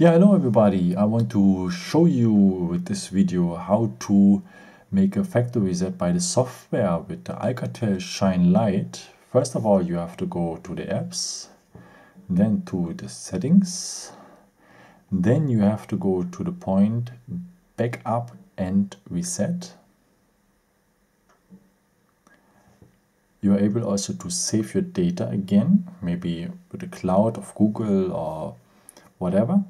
Yeah, hello everybody. I want to show you with this video how to make a factory reset by the software with the Alcatel Shine Lite. First of all, you have to go to the apps, then to the settings, then you have to go to the point backup and reset. You are able also to save your data again, maybe with the cloud of Google or whatever.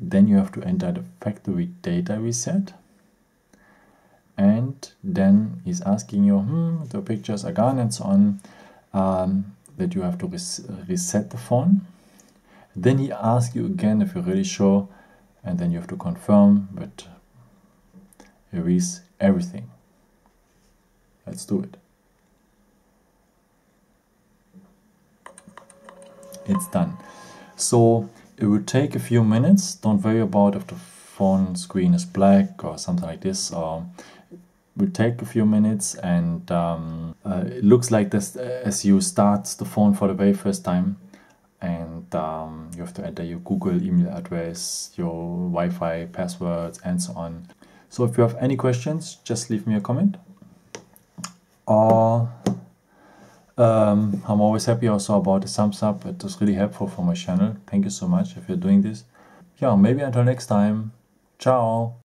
Then you have to enter the factory data reset. And then he's asking you, hmm, the pictures are gone and so on, um, that you have to res reset the phone. Then he asks you again if you're really sure, and then you have to confirm but erase everything. Let's do it. It's done. So it will take a few minutes. Don't worry about if the phone screen is black or something like this. Or it will take a few minutes and um, uh, it looks like this as you start the phone for the very first time and um, you have to enter your Google email address, your Wi-Fi passwords and so on. So if you have any questions, just leave me a comment. Or um, I'm always happy also about the thumbs up. It was really helpful for my channel. Thank you so much if you're doing this. Yeah, maybe until next time. Ciao.